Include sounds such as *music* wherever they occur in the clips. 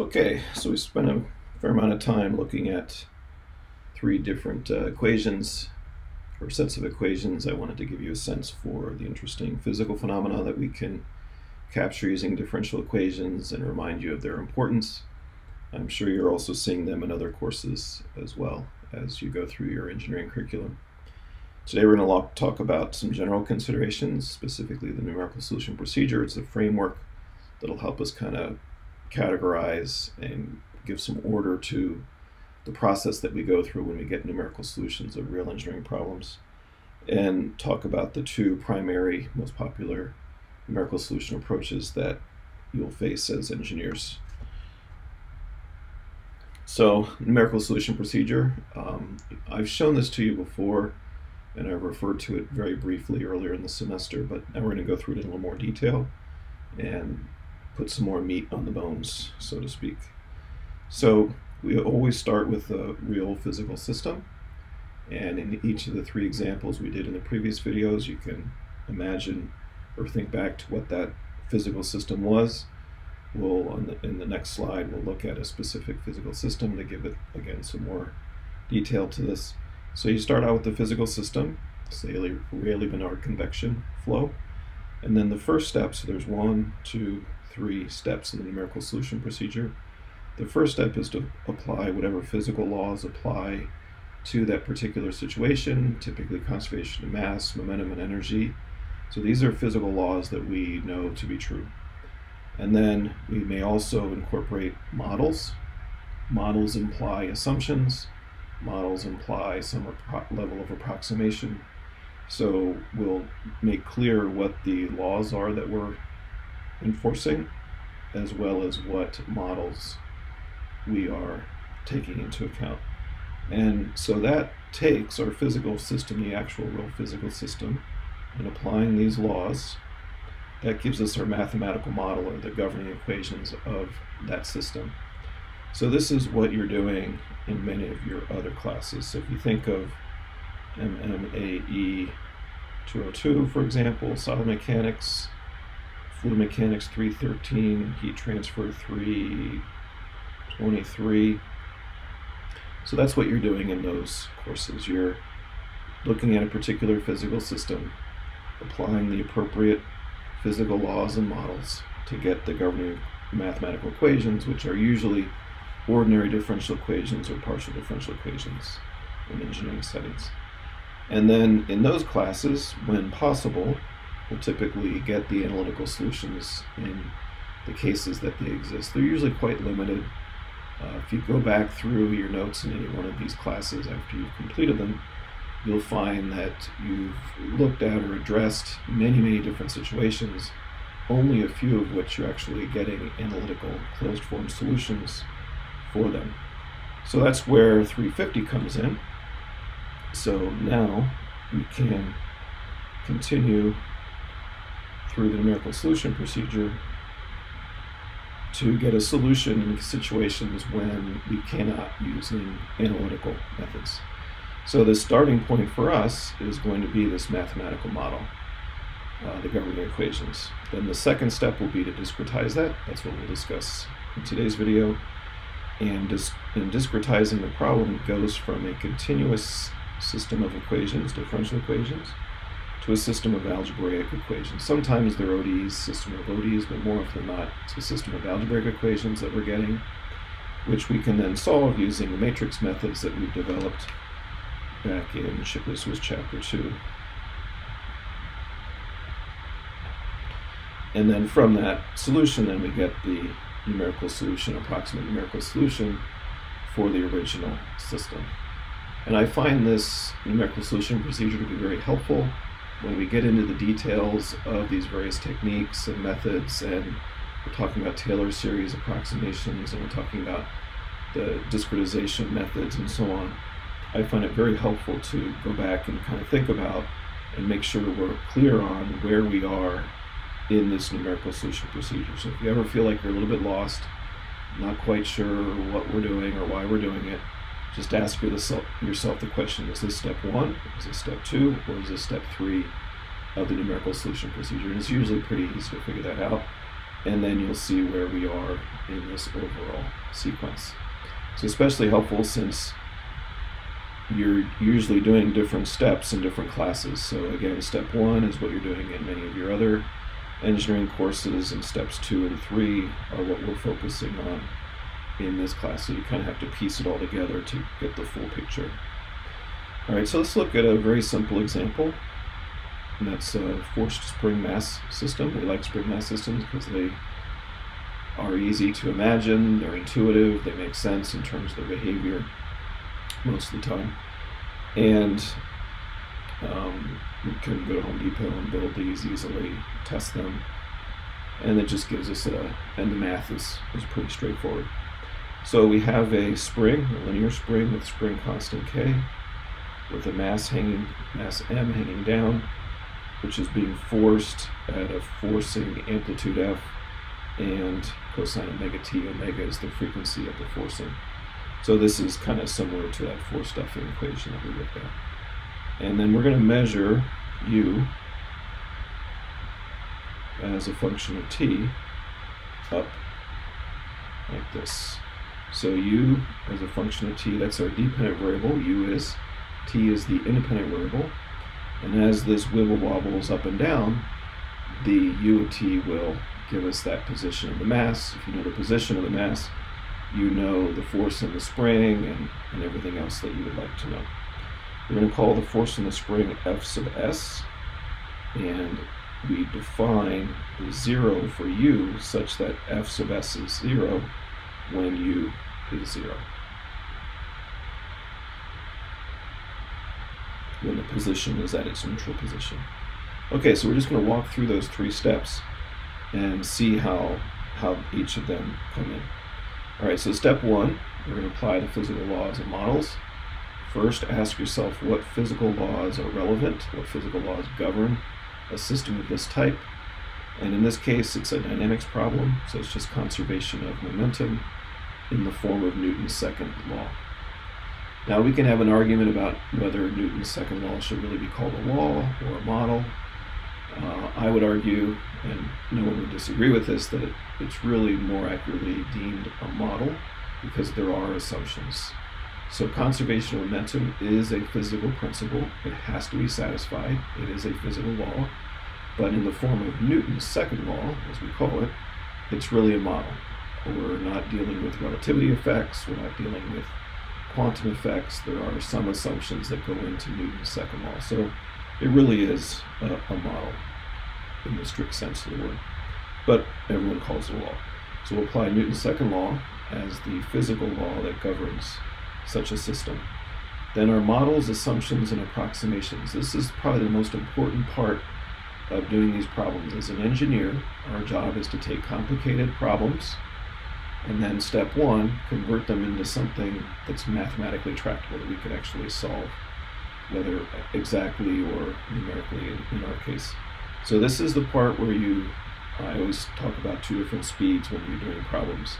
Okay, so we spent a fair amount of time looking at three different uh, equations or sets of equations. I wanted to give you a sense for the interesting physical phenomena that we can capture using differential equations and remind you of their importance. I'm sure you're also seeing them in other courses as well as you go through your engineering curriculum. Today we're going to talk about some general considerations, specifically the numerical solution procedure. It's a framework that'll help us kind of categorize and give some order to the process that we go through when we get numerical solutions of real engineering problems and talk about the two primary, most popular numerical solution approaches that you'll face as engineers. So, numerical solution procedure. Um, I've shown this to you before, and I referred to it very briefly earlier in the semester, but now we're going to go through it in a little more detail and put some more meat on the bones, so to speak. So we always start with a real physical system. And in each of the three examples we did in the previous videos, you can imagine or think back to what that physical system was. We'll, the, in the next slide, we'll look at a specific physical system to give it, again, some more detail to this. So you start out with the physical system, say Rayleigh-Benard convection flow. And then the first step, so there's one, two, three steps in the numerical solution procedure. The first step is to apply whatever physical laws apply to that particular situation, typically conservation of mass, momentum, and energy. So these are physical laws that we know to be true. And then we may also incorporate models. Models imply assumptions. Models imply some level of approximation. So we'll make clear what the laws are that we're enforcing, as well as what models we are taking into account. And so that takes our physical system, the actual real physical system, and applying these laws, that gives us our mathematical model or the governing equations of that system. So this is what you're doing in many of your other classes. So if you think of MMAE 202, for example, solid mechanics, fluid mechanics 313, heat transfer 323. So that's what you're doing in those courses. You're looking at a particular physical system, applying the appropriate physical laws and models to get the governing mathematical equations, which are usually ordinary differential equations or partial differential equations in engineering settings. And then in those classes, when possible, will typically get the analytical solutions in the cases that they exist. They're usually quite limited. Uh, if you go back through your notes in any one of these classes after you've completed them, you'll find that you've looked at or addressed many, many different situations, only a few of which you're actually getting analytical closed form solutions for them. So that's where 350 comes in. So now we can continue through the numerical solution procedure to get a solution in situations when we cannot use analytical methods. So the starting point for us is going to be this mathematical model, uh, the governing equations. Then the second step will be to discretize that. That's what we'll discuss in today's video. And dis in discretizing the problem, it goes from a continuous system of equations, differential equations, to a system of algebraic equations. Sometimes they're ODEs, system of ODEs, but more often than not, it's a system of algebraic equations that we're getting, which we can then solve using the matrix methods that we've developed back in This was chapter 2. And then from that solution, then we get the numerical solution, approximate numerical solution for the original system. And I find this numerical solution procedure to be very helpful when we get into the details of these various techniques and methods, and we're talking about Taylor series approximations, and we're talking about the discretization methods and so on, I find it very helpful to go back and kind of think about and make sure we're clear on where we are in this numerical solution procedure. So if you ever feel like you're a little bit lost, not quite sure what we're doing or why we're doing it, just ask yourself the question, is this step one, is this step two, or is this step three of the numerical solution procedure? And it's usually pretty easy to figure that out. and then you'll see where we are in this overall sequence. It's especially helpful since you're usually doing different steps in different classes. So again, step one is what you're doing in many of your other engineering courses, and steps two and three are what we're focusing on in this class. So you kind of have to piece it all together to get the full picture. All right, so let's look at a very simple example. And that's a forced spring mass system. We like spring mass systems because they are easy to imagine, they're intuitive, they make sense in terms of their behavior most of the time. And um, we can go to Home Depot and build these easily, test them, and it just gives us a, and the math is, is pretty straightforward. So we have a spring, a linear spring with spring constant K, with a mass hanging, mass M hanging down, which is being forced at a forcing amplitude F, and cosine omega t, omega is the frequency of the forcing. So this is kind of similar to that forced Duffing equation that we looked at. And then we're going to measure u as a function of t up like this. So u as a function of t, that's our dependent variable, u is, t is the independent variable, and as this wibble wobbles up and down, the u of t will give us that position of the mass. If you know the position of the mass, you know the force in the spring and, and everything else that you would like to know. We're going to call the force in the spring F sub s, and we define the zero for u such that F sub s is zero when u is zero. When the position is at its neutral position. Okay, so we're just going to walk through those three steps and see how, how each of them come in. All right, so step one, we're going to apply the physical laws and models. First, ask yourself what physical laws are relevant, what physical laws govern a system of this type. And in this case, it's a dynamics problem, so it's just conservation of momentum in the form of Newton's second law. Now, we can have an argument about whether Newton's second law should really be called a law or a model. Uh, I would argue, and no one would disagree with this, that it, it's really more accurately deemed a model because there are assumptions. So conservation of momentum is a physical principle. It has to be satisfied. It is a physical law. But in the form of Newton's second law, as we call it, it's really a model. We're not dealing with relativity effects. We're not dealing with quantum effects. There are some assumptions that go into Newton's second law. So it really is a, a model in the strict sense of the word. But everyone calls it a law. So we'll apply Newton's second law as the physical law that governs such a system. Then our models, assumptions, and approximations. This is probably the most important part of doing these problems. As an engineer, our job is to take complicated problems and then step one, convert them into something that's mathematically tractable that we could actually solve whether exactly or numerically in, our case. So this is the part where you, I always talk about two different speeds when you're doing problems.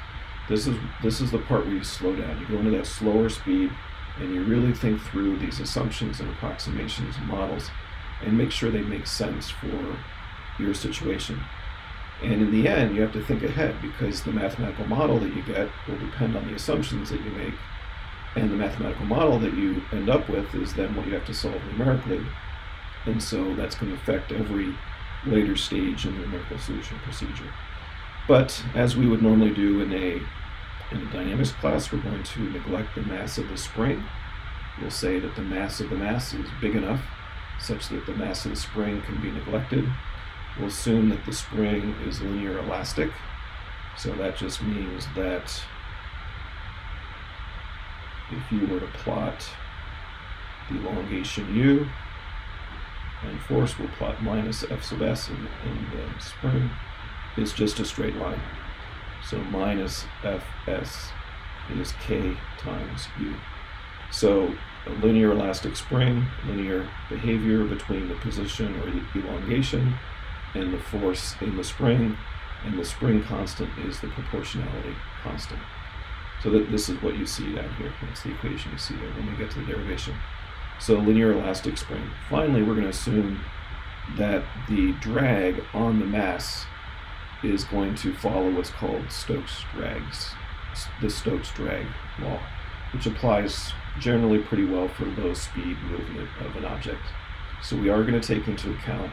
This is, this is the part where you slow down. You go into that slower speed and you really think through these assumptions and approximations and models and make sure they make sense for your situation. And in the end, you have to think ahead because the mathematical model that you get will depend on the assumptions that you make and the mathematical model that you end up with is then what you have to solve numerically. And so that's going to affect every later stage in the numerical solution procedure. But as we would normally do in a, in a dynamics class, we're going to neglect the mass of the spring. We'll say that the mass of the mass is big enough such that the mass of the spring can be neglected. We'll assume that the spring is linear elastic. So that just means that if you were to plot the elongation u, and force we'll plot minus f sub s in, in the spring, is just a straight line. So minus fs is k times u. So a linear elastic spring, linear behavior between the position or the elongation and the force in the spring, and the spring constant is the proportionality constant. So that this is what you see down here. That's the equation you see there when we get to the derivation. So linear elastic spring. Finally, we're going to assume that the drag on the mass is going to follow what's called Stokes drags, the Stokes drag law, which applies generally pretty well for low speed movement of an object. So we are going to take into account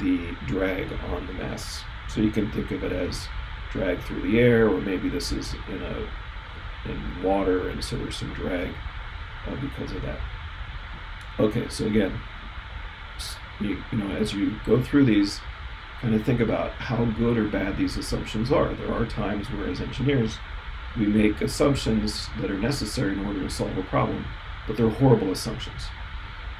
the drag on the mass. So you can think of it as drag through the air, or maybe this is in a in water, and so there's some drag uh, because of that. Okay, so again, you, you know, as you go through these, kind of think about how good or bad these assumptions are. There are times where, as engineers, we make assumptions that are necessary in order to solve a problem, but they're horrible assumptions.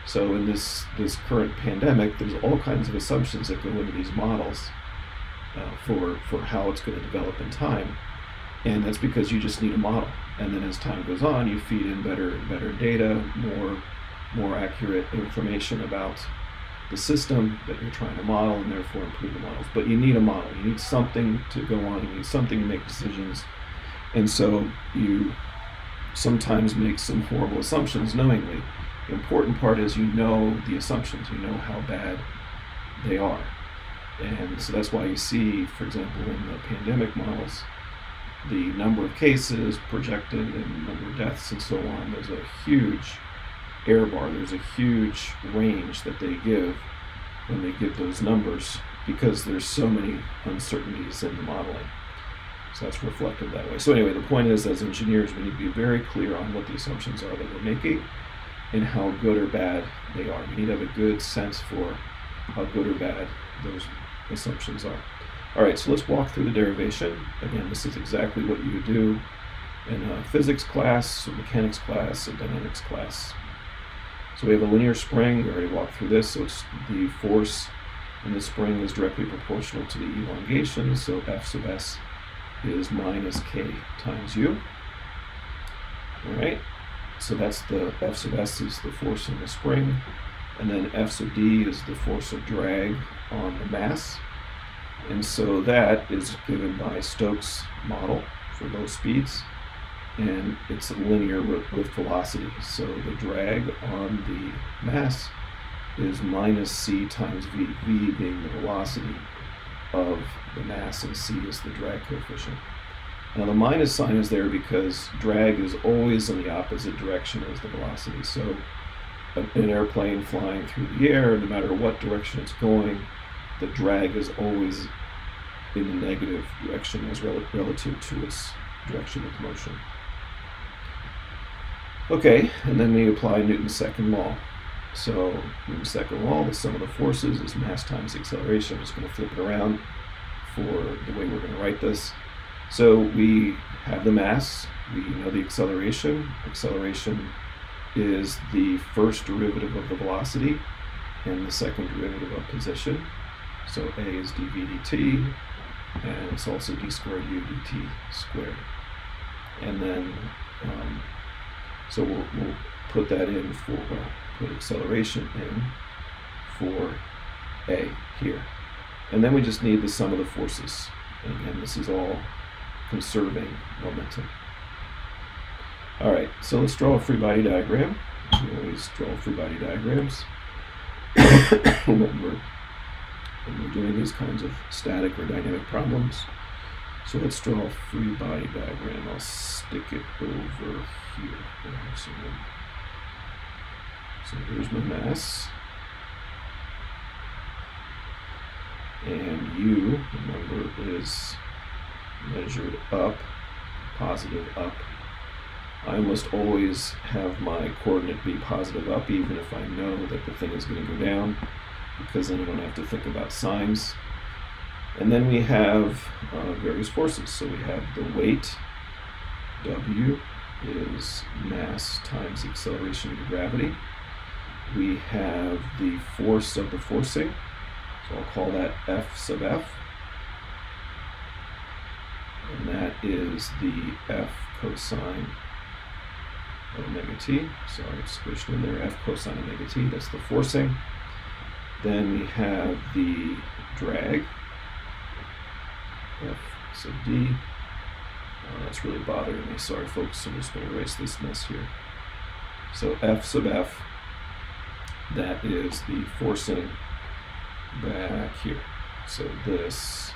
So in this this current pandemic, there's all kinds of assumptions that go into these models uh, for for how it's going to develop in time, and that's because you just need a model. And then as time goes on, you feed in better and better data, more more accurate information about the system that you're trying to model, and therefore improve the models. But you need a model. You need something to go on. You need something to make decisions, and so you sometimes make some horrible assumptions knowingly the important part is you know the assumptions, you know how bad they are. And so that's why you see, for example, in the pandemic models, the number of cases projected and number of deaths and so on, there's a huge error bar, there's a huge range that they give when they give those numbers because there's so many uncertainties in the modeling. So that's reflected that way. So anyway, the point is, as engineers, we need to be very clear on what the assumptions are that we're making and how good or bad they are. You need to have a good sense for how good or bad those assumptions are. All right, so let's walk through the derivation. Again, this is exactly what you do in a physics class, a mechanics class, a dynamics class. So we have a linear spring. We already walked through this. So it's the force in the spring is directly proportional to the elongation. So F sub s is minus k times u. All right. So that's the F sub s is the force in the spring, and then F sub d is the force of drag on the mass. And so that is given by Stokes' model for low speeds, and it's linear with, with velocity. So the drag on the mass is minus c times v, v being the velocity of the mass, and c is the drag coefficient. Now the minus sign is there because drag is always in the opposite direction as the velocity. So an airplane flying through the air, no matter what direction it's going, the drag is always in the negative direction as rel relative to its direction of motion. Okay, and then we apply Newton's second law. So Newton's second law, the sum of the forces is mass times acceleration. I'm just going to flip it around for the way we're going to write this. So we have the mass, we know the acceleration. Acceleration is the first derivative of the velocity and the second derivative of position. So a is dv dt, and it's also d squared u dt squared. And then, um, so we'll, we'll, put that in for, put acceleration in for a here. And then we just need the sum of the forces. And again, this is all conserving momentum. All right, so let's draw a free body diagram. We always draw free body diagrams *coughs* we're, when we're doing these kinds of static or dynamic problems. So let's draw a free body diagram. I'll stick it over here. So here's my mass. And U, remember, is measured up, positive up. I almost always have my coordinate be positive up, even if I know that the thing is going to go down, because then I don't have to think about signs. And then we have uh, various forces. So we have the weight, W is mass times acceleration of gravity. We have the force of the forcing, so I'll call that F sub F and that is the f cosine omega t. Sorry, squished in there, f cosine omega t, that's the forcing. Then we have the drag, f sub d. Oh, that's really bothering me. Sorry, folks. I'm just going to erase this mess here. So f sub f, that is the forcing back here. So this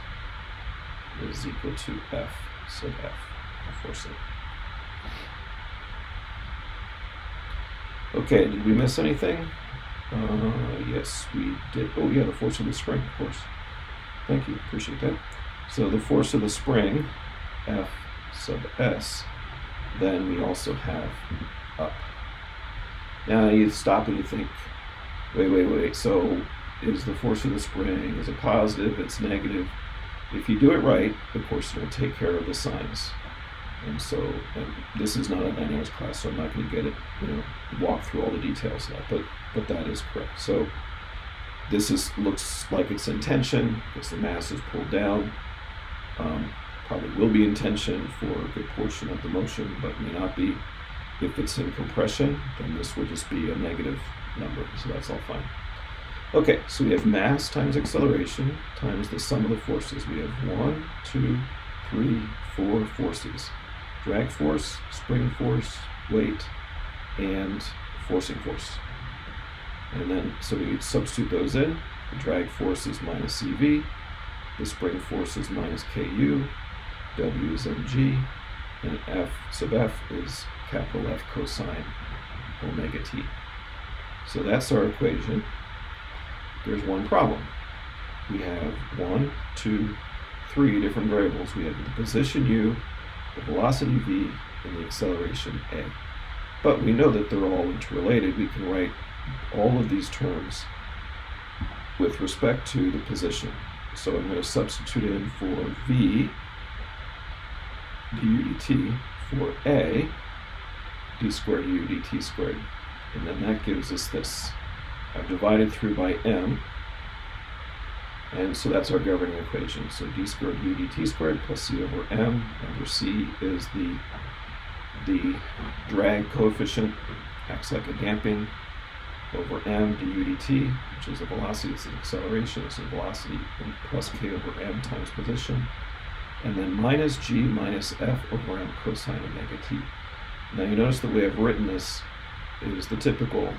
is equal to f sub f, forcing. Okay, did we miss anything? Uh, yes, we did. Oh, yeah, the force of the spring, of course. Thank you, appreciate that. So the force of the spring, F sub S, then we also have up. Now you stop and you think, wait, wait, wait, so is the force of the spring, is it positive, it's negative? If you do it right, the course it'll take care of the signs. And so and this is not a dynamics class, so I'm not going to get it, you know, walk through all the details of that, but, but that is correct. So this is looks like it's in tension because the mass is pulled down. Um, probably will be in tension for a good portion of the motion, but may not be. If it's in compression, then this will just be a negative number, so that's all fine. Okay, so we have mass times acceleration times the sum of the forces. We have one, two, three, four forces drag force, spring force, weight, and forcing force. And then, so we substitute those in. The drag force is minus CV, the spring force is minus KU, W is mg, and F sub F is capital F cosine omega t. So that's our equation. There's one problem. We have one, two, three different variables. We have the position u, the velocity v, and the acceleration a. But we know that they're all interrelated. We can write all of these terms with respect to the position. So I'm going to substitute in for v du dt for a d squared u dt squared. And then that gives us this. I've divided through by m, and so that's our governing equation. So d squared u dt squared plus c over m, where c is the, the drag coefficient, acts like a damping, over m du dt, which is the velocity, it's the acceleration, it's the velocity, and plus k over m times position, and then minus g minus f over m cosine of omega t. Now you notice the way I've written this is the typical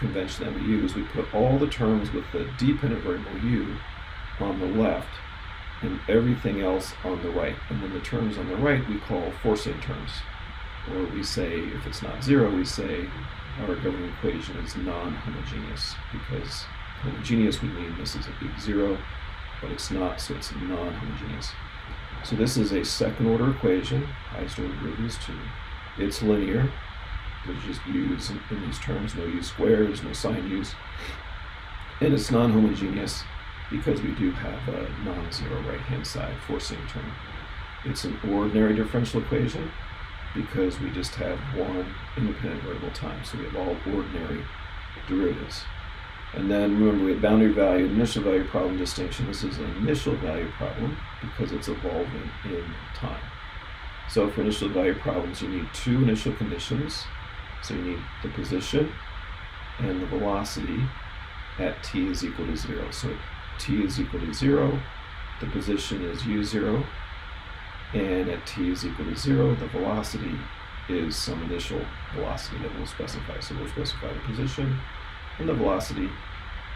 convention that we use, we put all the terms with the dependent variable u on the left and everything else on the right. And then the terms on the right we call forcing terms. Or we say, if it's not zero, we say our governing equation is non-homogeneous because homogeneous would mean this is a big zero, but it's not, so it's non-homogeneous. So this is a second order equation, highest order derivative is 2. It's linear, there's just u's in, these terms, no u squares, no sine u's. And it's non-homogeneous because we do have a non-zero right-hand side forcing term. It's an ordinary differential equation because we just have one independent variable time. So we have all ordinary derivatives. And then remember we have boundary value initial value problem distinction. This is an initial value problem because it's evolving in time. So for initial value problems, you need two initial conditions so you need the position and the velocity at t is equal to 0. So t is equal to 0, the position is u0, and at t is equal to 0, the velocity is some initial velocity that we'll specify. So we'll specify the position and the velocity,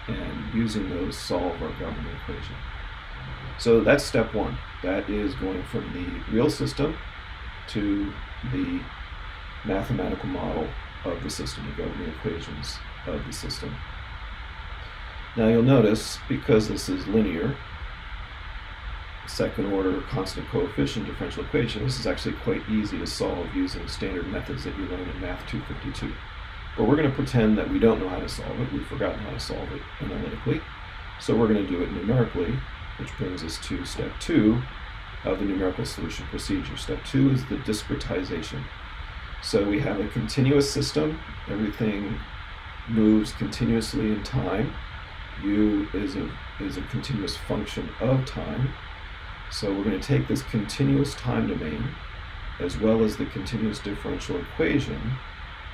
and using those solve our governing equation. So that's step one. That is going from the real system to the mathematical model of the system, the governing equations of the system. Now you'll notice, because this is linear, second order constant coefficient differential equation, this is actually quite easy to solve using standard methods that you learn in Math 252. But we're going to pretend that we don't know how to solve it, we've forgotten how to solve it analytically. So we're going to do it numerically, which brings us to step two of the numerical solution procedure. Step two is the discretization. So we have a continuous system. Everything moves continuously in time. U is a, is a continuous function of time. So we're going to take this continuous time domain as well as the continuous differential equation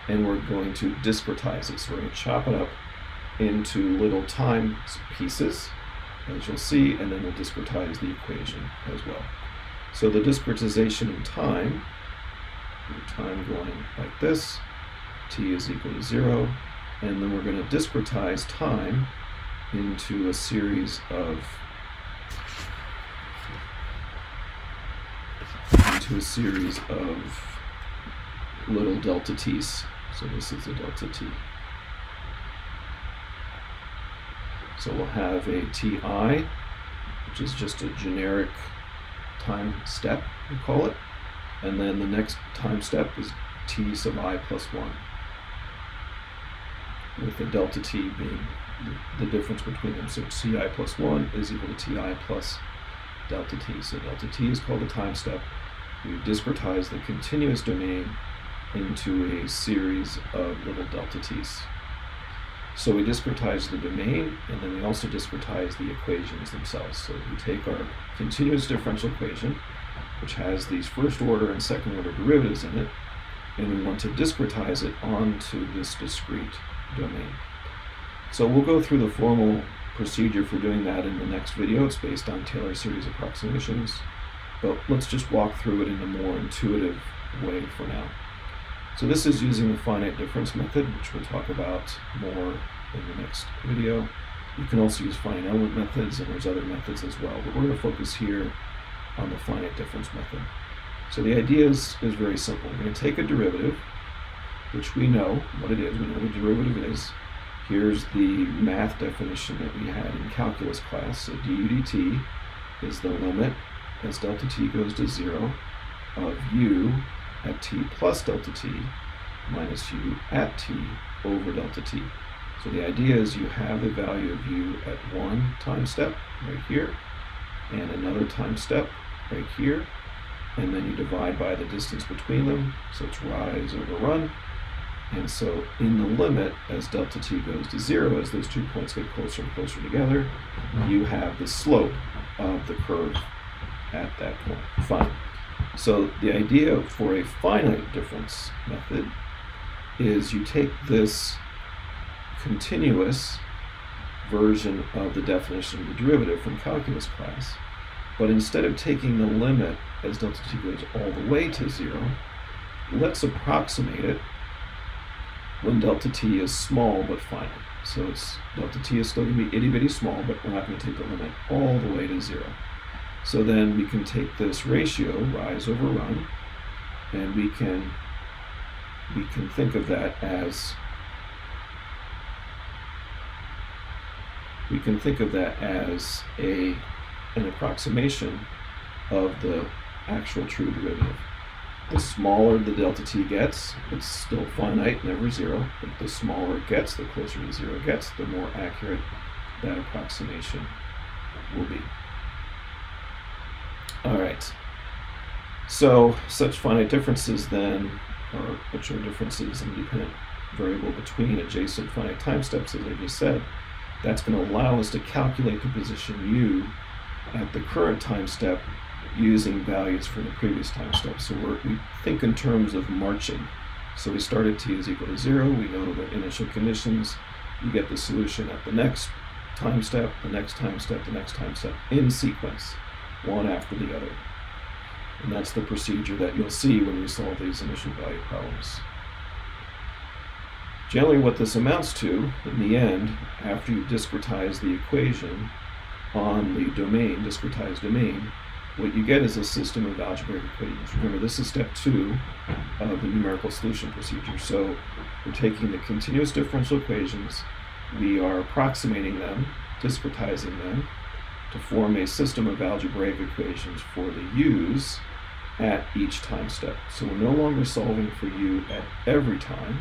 and we're going to discretize it. So we're going to chop it up into little time pieces as you'll see and then we'll discretize the equation as well. So the discretization in time time going like this, t is equal to 0, and then we're going to discretize time into a series of into a series of little delta t's. So this is a delta t. So we'll have a ti, which is just a generic time step, we call it. And then the next time step is t sub i plus 1, with the delta t being the, difference between them. So ti plus 1 is equal to ti plus delta t. So delta t is called the time step. We discretize the continuous domain into a series of little delta t's. So we discretize the domain, and then we also discretize the equations themselves. So we take our continuous differential equation, which has these first order and second order derivatives in it, and we want to discretize it onto this discrete domain. So we'll go through the formal procedure for doing that in the next video. It's based on Taylor series approximations, but let's just walk through it in a more intuitive way for now. So this is using the finite difference method, which we'll talk about more in the next video. You can also use finite element methods, and there's other methods as well, but we're going to focus here on the finite difference method. So the idea is, is very simple. We're going to take a derivative, which we know what it is, we know what the derivative is. Here's the math definition that we had in calculus class. So du dt is the limit as delta t goes to 0 of u at t plus delta t minus u at t over delta t. So the idea is you have the value of u at one time step right here and another time step right here and then you divide by the distance between them so it's rise over run and so in the limit as delta t goes to zero as those two points get closer and closer together you have the slope of the curve at that point. Fine. So the idea for a finite difference method is you take this continuous version of the definition of the derivative from calculus class, but instead of taking the limit as delta t goes all the way to zero, let's approximate it when delta t is small but finite. So it's delta t is still going to be itty bitty small, but we're not going to take the limit all the way to zero. So then we can take this ratio, rise over run, and we can we can think of that as we can think of that as a an approximation of the actual true derivative. The smaller the delta t gets, it's still finite, never zero, but the smaller it gets, the closer to zero gets, the more accurate that approximation will be. All right. So such finite differences then, or which are differences in dependent variable between adjacent finite time steps, as I just said, that's going to allow us to calculate the position u at the current time step using values from the previous time step. So we think in terms of marching. So we start at t is equal to 0. We know the initial conditions. You get the solution at the next time step, the next time step, the next time step, in sequence one after the other. And that's the procedure that you'll see when you solve these initial value problems. Generally what this amounts to, in the end, after you discretize the equation on the domain, discretized domain, what you get is a system of algebraic equations. Remember, this is step two of the numerical solution procedure. So we're taking the continuous differential equations, we are approximating them, discretizing them, to form a system of algebraic equations for the u's at each time step. So we're no longer solving for u at every time,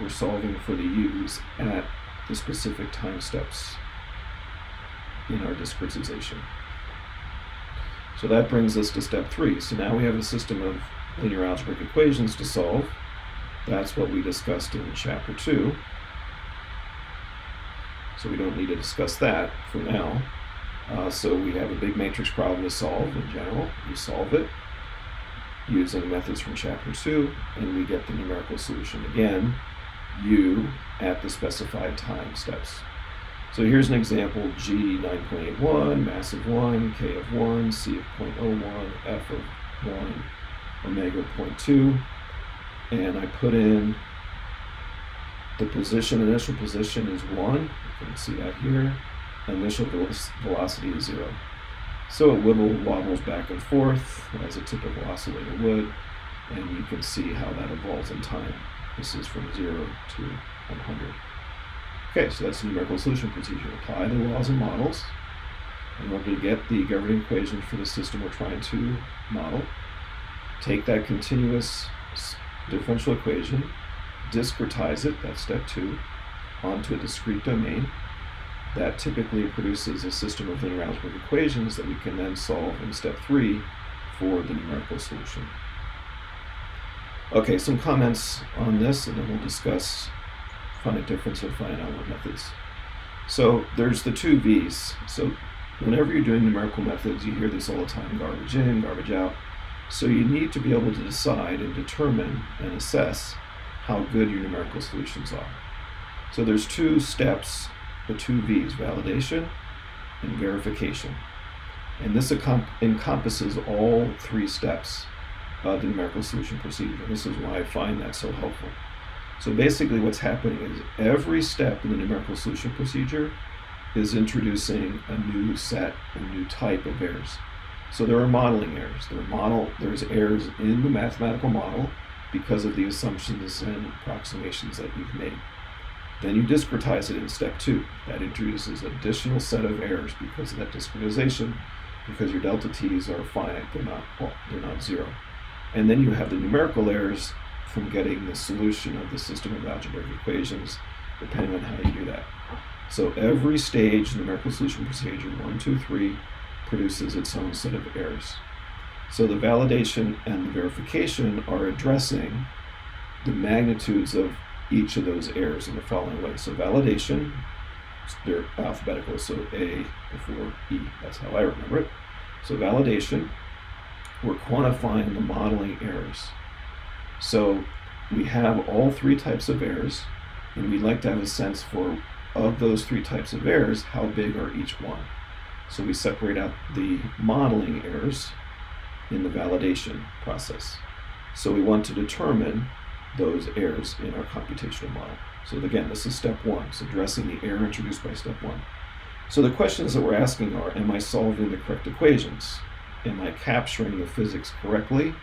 we're solving for the u's at the specific time steps in our discretization. So that brings us to step three. So now we have a system of linear algebraic equations to solve. That's what we discussed in chapter two. So we don't need to discuss that for now. Uh, so we have a big matrix problem to solve in general. We solve it using methods from chapter 2, and we get the numerical solution again, u at the specified time steps. So here's an example, g 9.81, mass of 1, k of 1, c of 0.01, f of 1, omega of 0.2, and I put in the position, initial position is 1, you can see that here, initial velocity is zero. So it wibble wobbles back and forth as a typical oscillator would, and you can see how that evolves in time. This is from 0 to 100. Okay, so that's the numerical solution procedure. Apply the laws and models in order to get the governing equation for the system we're trying to model. Take that continuous differential equation, discretize it, that's step two, onto a discrete domain. That typically produces a system of linear algebraic equations that we can then solve in step three for the numerical solution. Okay, some comments on this, and then we'll discuss finite difference or finite element methods. So there's the two V's. So whenever you're doing numerical methods, you hear this all the time, garbage in, garbage out. So you need to be able to decide and determine and assess how good your numerical solutions are. So there's two steps, the two V's, validation and verification. And this encompasses all three steps of the numerical solution procedure. This is why I find that so helpful. So basically what's happening is every step in the numerical solution procedure is introducing a new set, a new type of errors. So there are modeling errors. There are model, there's errors in the mathematical model because of the assumptions and approximations that you've made. Then you discretize it in step two. That introduces additional set of errors because of that discretization, because your delta t's are finite, they're not well, they're not zero. And then you have the numerical errors from getting the solution of the system of algebraic equations, depending on how you do that. So every stage in the numerical solution procedure, one, two, three, produces its own set of errors. So the validation and the verification are addressing the magnitudes of each of those errors in the following way. So validation, they're alphabetical, so A before E, that's how I remember it. So validation, we're quantifying the modeling errors. So we have all three types of errors, and we'd like to have a sense for, of those three types of errors, how big are each one. So we separate out the modeling errors in the validation process. So we want to determine those errors in our computational model. So again, this is step one, so addressing the error introduced by step one. So the questions that we're asking are, am I solving the correct equations? Am I capturing the physics correctly?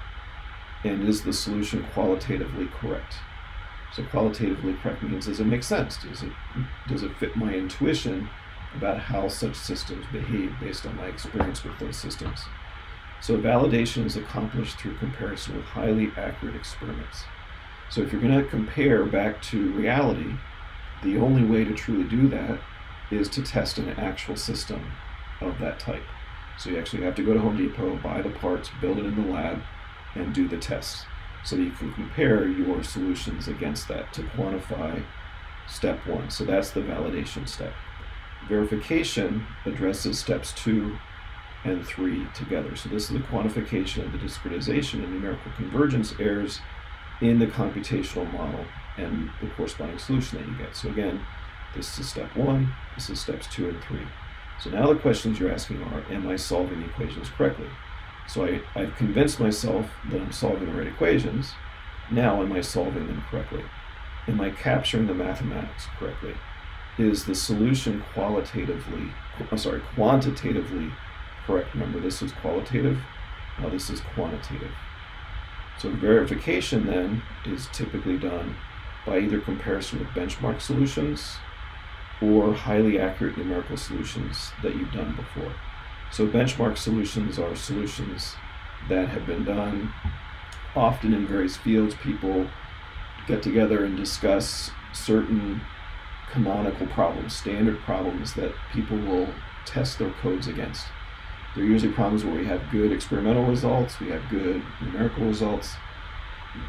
And is the solution qualitatively correct? So qualitatively correct means does it make sense? Does it, does it fit my intuition about how such systems behave based on my experience with those systems. So validation is accomplished through comparison with highly accurate experiments. So if you're going to compare back to reality, the only way to truly do that is to test an actual system of that type. So you actually have to go to Home Depot, buy the parts, build it in the lab, and do the tests. So that you can compare your solutions against that to quantify step one. So that's the validation step. Verification addresses steps two and three together. So this is the quantification of the discretization and numerical convergence errors in the computational model and the corresponding solution that you get. So again, this is step one, this is steps two and three. So now the questions you're asking are, am I solving the equations correctly? So I, I've convinced myself that I'm solving the right equations. Now am I solving them correctly? Am I capturing the mathematics correctly? is the solution qualitatively, I'm sorry, quantitatively correct. Remember, this is qualitative, now this is quantitative. So verification then is typically done by either comparison with benchmark solutions or highly accurate numerical solutions that you've done before. So benchmark solutions are solutions that have been done often in various fields. People get together and discuss certain canonical problems, standard problems that people will test their codes against. They're usually problems where we have good experimental results, we have good numerical results,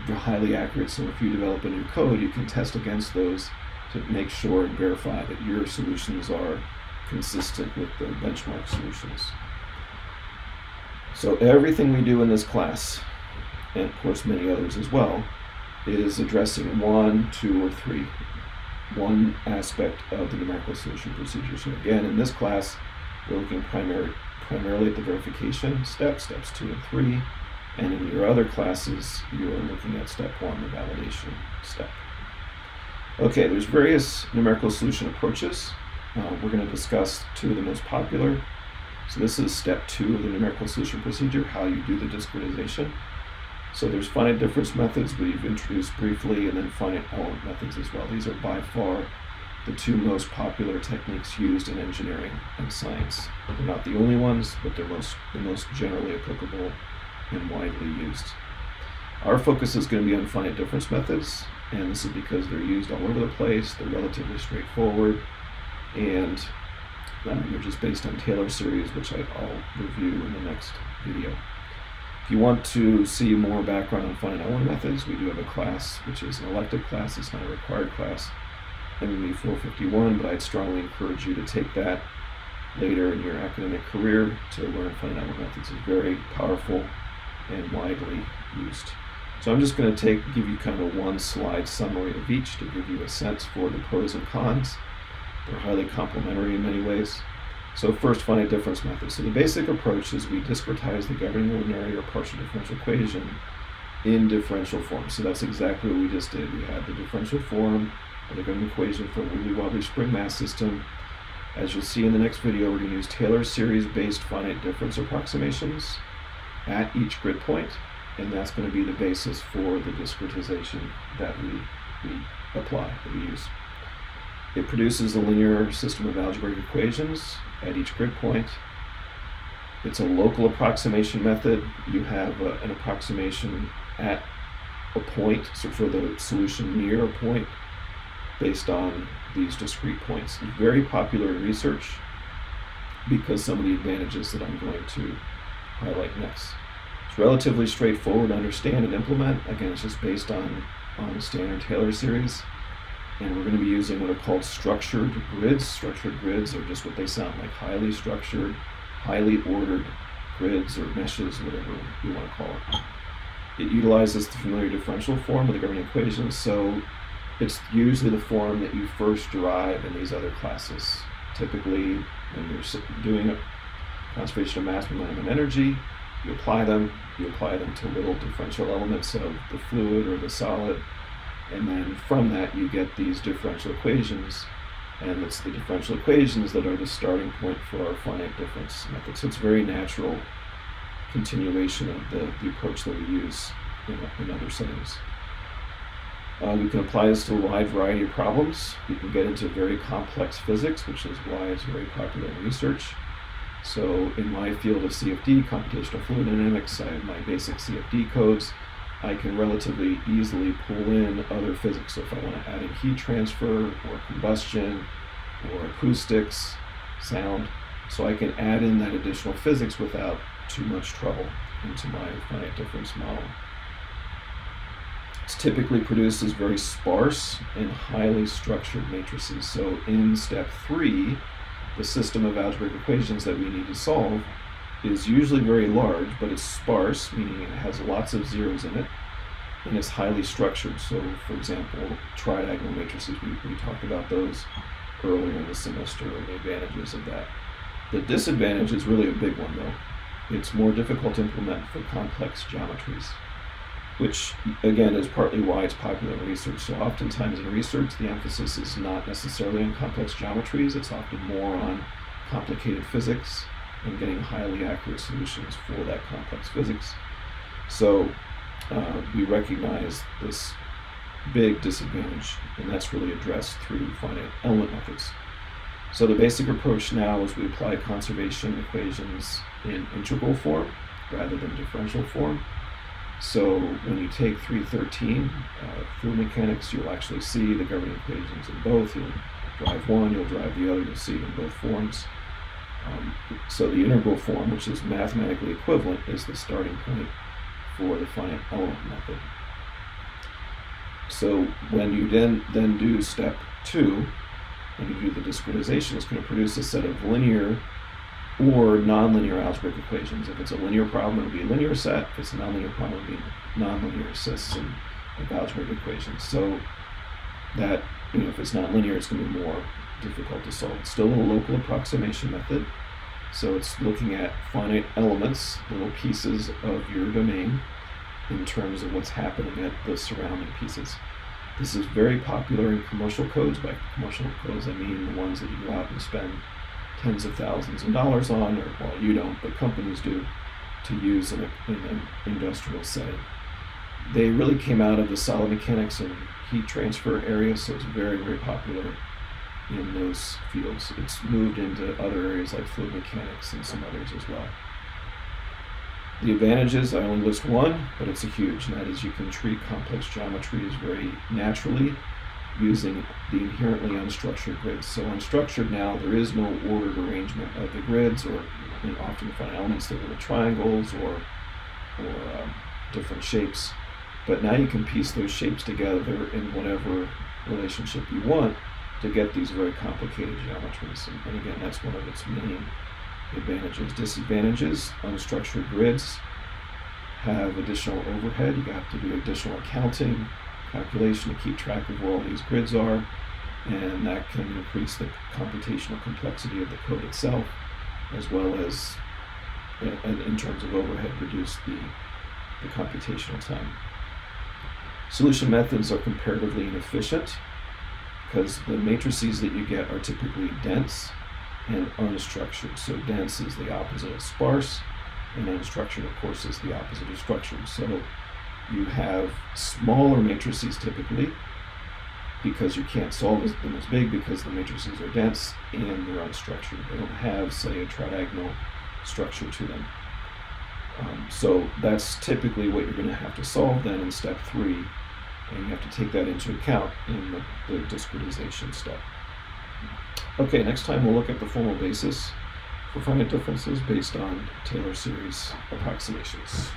they're highly accurate. So if you develop a new code, you can test against those to make sure and verify that your solutions are consistent with the benchmark solutions. So everything we do in this class, and of course many others as well, is addressing one, two, or three one aspect of the numerical solution procedure. So again, in this class, we're looking primary, primarily at the verification step, steps two and three, and in your other classes, you're looking at step one, the validation step. Okay, there's various numerical solution approaches. Uh, we're going to discuss two of the most popular. So this is step two of the numerical solution procedure, how you do the discretization. So there's finite difference methods we've introduced briefly, and then finite element methods as well. These are by far the two most popular techniques used in engineering and science. They're not the only ones, but they're most the most generally applicable and widely used. Our focus is going to be on finite difference methods, and this is because they're used all over the place, they're relatively straightforward, and they're just based on Taylor series, which I'll review in the next video. If you want to see more background on finite element methods, we do have a class, which is an elective class, it's not a required class, MMAE 451, but I'd strongly encourage you to take that later in your academic career to learn finite element methods. It's very powerful and widely used. So I'm just going to take give you kind of a one slide summary of each to give you a sense for the pros and cons. They're highly complementary in many ways. So first, finite difference method. So the basic approach is we discretize the governing ordinary or partial differential equation in differential form. So that's exactly what we just did. We had the differential form of the governing equation for a wibbly wobbly spring mass system. As you'll see in the next video, we're going to use Taylor series-based finite difference approximations at each grid point and that's going to be the basis for the discretization that we, we apply, that we use. It produces a linear system of algebraic equations at each grid point. It's a local approximation method. You have uh, an approximation at a point, so for the solution near a point, based on these discrete points. Very popular in research because some of the advantages that I'm going to highlight next It's relatively straightforward to understand and implement. Again, it's just based on, on the standard Taylor series. And we're going to be using what are called structured grids. Structured grids are just what they sound like, highly structured, highly ordered grids or meshes, whatever you want to call it. It utilizes the familiar differential form of the governing equation, so it's usually the form that you first derive in these other classes. Typically, when you're doing a conservation of mass, momentum, and energy, you apply them, you apply them to little differential elements of the fluid or the solid, and then from that you get these differential equations, and it's the differential equations that are the starting point for our finite difference method. So it's a very natural continuation of the, the approach that we use in, in other settings. Uh, we can apply this to a wide variety of problems. We can get into very complex physics, which is why it's very popular in research. So in my field of CFD, computational fluid dynamics, I have my basic CFD codes. I can relatively easily pull in other physics. So if I want to add in heat transfer or combustion or acoustics, sound, so I can add in that additional physics without too much trouble into my finite difference model. It's typically produced as very sparse and highly structured matrices. So in step three, the system of algebraic equations that we need to solve is usually very large, but it's sparse, meaning it has lots of zeros in it, and it's highly structured. So, for example, tridiagonal matrices, we, we talked about those earlier in the semester and the advantages of that. The disadvantage is really a big one, though. It's more difficult to implement for complex geometries which again is partly why it's popular in research. So oftentimes in research, the emphasis is not necessarily on complex geometries, it's often more on complicated physics and getting highly accurate solutions for that complex physics. So uh, we recognize this big disadvantage, and that's really addressed through finite element methods. So the basic approach now is we apply conservation equations in integral form rather than differential form. So when you take 313 uh, fluid mechanics, you'll actually see the governing equations in both. You'll drive one, you'll drive the other, you'll see it in both forms. So the integral form, which is mathematically equivalent, is the starting point for the finite element method. So when you then, then do step two, and you do the discretization, it's going to produce a set of linear or nonlinear algebraic equations. If it's a linear problem, it'll be a linear set. If it's a nonlinear problem, it'll be a nonlinear system of algebraic equations. So that, you know, if it's nonlinear, it's going to be more difficult to solve. It's still a local approximation method. So it's looking at finite elements, little pieces of your domain, in terms of what's happening at the surrounding pieces. This is very popular in commercial codes. By commercial codes, I mean the ones that you go out and spend tens of thousands of dollars on, or well, you don't, but companies do, to use in, a, in an industrial setting. They really came out of the solid mechanics and heat transfer area, so it's very, very popular in those fields. It's moved into other areas like fluid mechanics and some others as well. The advantages, I only list one, but it's a huge, and that is you can treat complex geometries very naturally using the inherently unstructured grids. So unstructured now, there is no ordered arrangement of the grids, or you know, often find elements that are triangles or, or um, different shapes. But now you can piece those shapes together in whatever relationship you want to get these very complicated geometries. And, and again, that's one of its main advantages. Disadvantages, unstructured grids have additional overhead. You have to do additional accounting, calculation to keep track of where all these grids are, and that can increase the computational complexity of the code itself, as well as, uh, in terms of overhead, reduce the, the computational time. Solution methods are comparatively inefficient because the matrices that you get are typically dense and unstructured. So dense is the opposite of sparse, and unstructured, of course, is the opposite of structured. So you have smaller matrices typically because you can't solve them as big because the matrices are dense and they're unstructured. They don't have, say, a tridiagonal structure to them. Um, so that's typically what you're going to have to solve then in step three, and you have to take that into account in the, the discretization step. Okay, next time we'll look at the formal basis for finite differences based on Taylor series approximations.